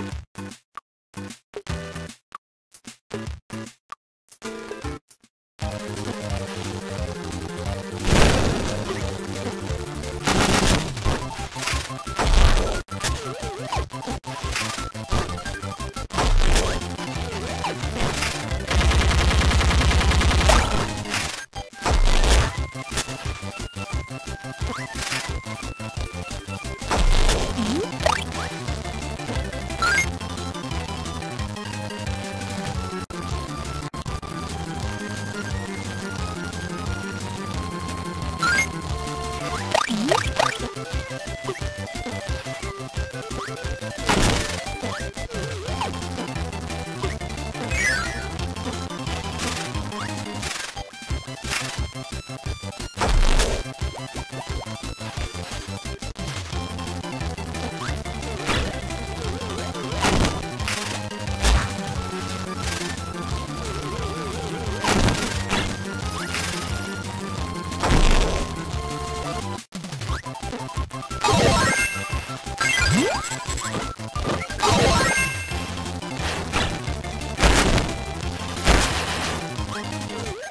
You Let's go.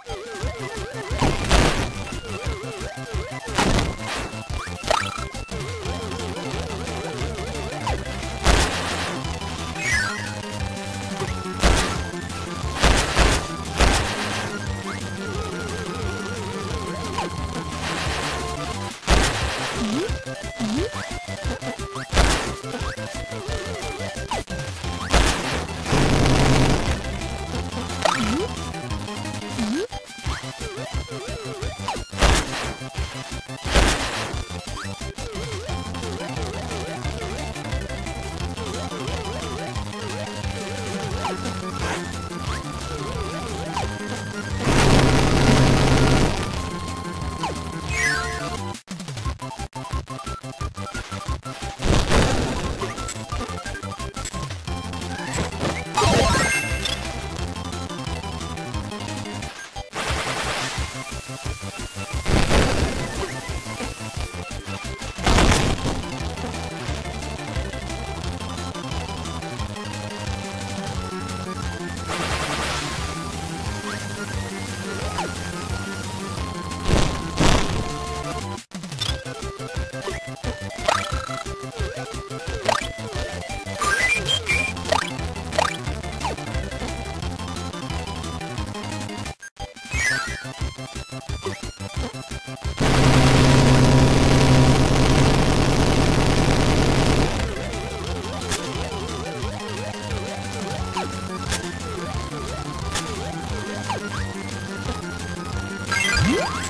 Yeah!